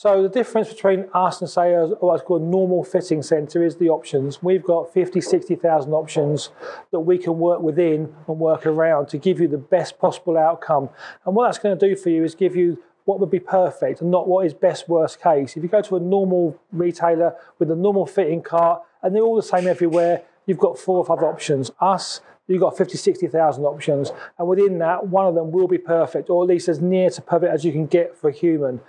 So the difference between us and say what's called a normal fitting centre is the options. We've got 50, 60,000 options that we can work within and work around to give you the best possible outcome. And what that's going to do for you is give you what would be perfect and not what is best worst case. If you go to a normal retailer with a normal fitting cart and they're all the same everywhere, you've got four or five options. Us, you've got 50, 60,000 options. And within that, one of them will be perfect, or at least as near to perfect as you can get for a human.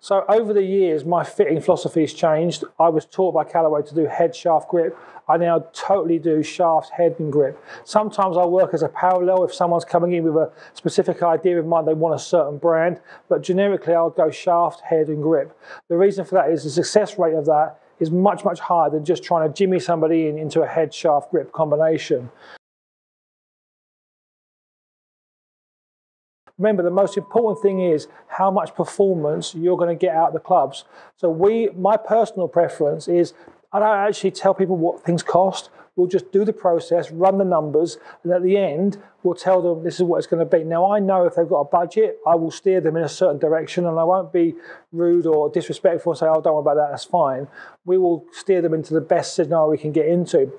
So over the years, my fitting philosophy has changed. I was taught by Callaway to do head shaft grip. I now totally do shaft, head and grip. Sometimes I work as a parallel if someone's coming in with a specific idea in mind, they want a certain brand, but generically I'll go shaft, head and grip. The reason for that is the success rate of that is much, much higher than just trying to jimmy somebody in into a head shaft grip combination. Remember, the most important thing is how much performance you're going to get out of the clubs. So we, my personal preference is I don't actually tell people what things cost. We'll just do the process, run the numbers, and at the end, we'll tell them this is what it's going to be. Now, I know if they've got a budget, I will steer them in a certain direction, and I won't be rude or disrespectful and say, oh, don't worry about that, that's fine. We will steer them into the best scenario we can get into.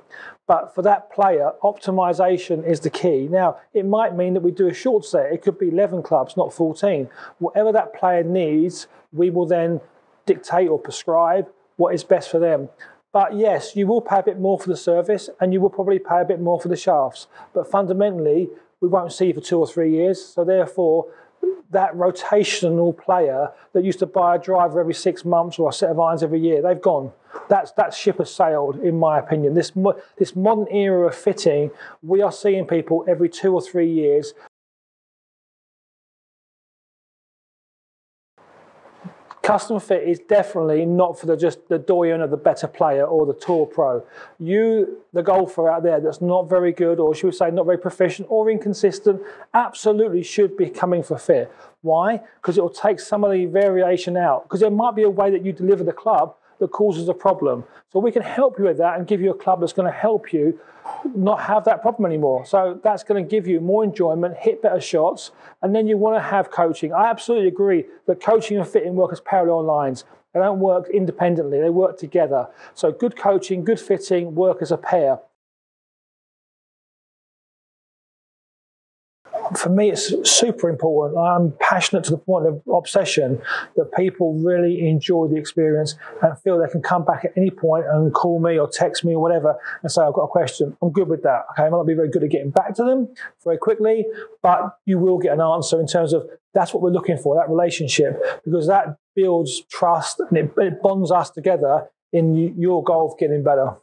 But for that player, optimization is the key. Now, it might mean that we do a short set. It could be 11 clubs, not 14. Whatever that player needs, we will then dictate or prescribe what is best for them. But yes, you will pay a bit more for the service and you will probably pay a bit more for the shafts. But fundamentally, we won't see for two or three years. So therefore, that rotational player that used to buy a driver every six months or a set of irons every year, they've gone. That's that ship has sailed, in my opinion. This this modern era of fitting, we are seeing people every two or three years Custom fit is definitely not for the just the doyen of the better player or the tour pro. You, the golfer out there that's not very good, or should we say not very proficient or inconsistent, absolutely should be coming for fit. Why? Because it will take some of the variation out. Because there might be a way that you deliver the club that causes a problem. So we can help you with that and give you a club that's going to help you not have that problem anymore. So that's going to give you more enjoyment, hit better shots, and then you want to have coaching. I absolutely agree that coaching and fitting work as parallel lines. They don't work independently, they work together. So good coaching, good fitting work as a pair. For me, it's super important. I'm passionate to the point of obsession that people really enjoy the experience and feel they can come back at any point and call me or text me or whatever and say, I've got a question. I'm good with that. Okay, I might not be very good at getting back to them very quickly, but you will get an answer in terms of that's what we're looking for, that relationship, because that builds trust and it, it bonds us together in your goal of getting better.